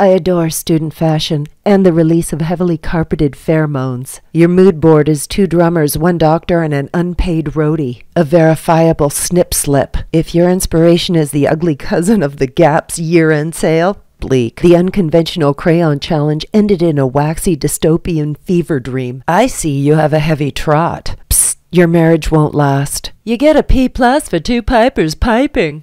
I adore student fashion and the release of heavily carpeted pheromones. Your mood board is two drummers, one doctor, and an unpaid roadie. A verifiable snip slip. If your inspiration is the ugly cousin of the Gap's year end sale, bleak. The unconventional crayon challenge ended in a waxy dystopian fever dream. I see you have a heavy trot. Psst, your marriage won't last. You get a P plus for two pipers piping.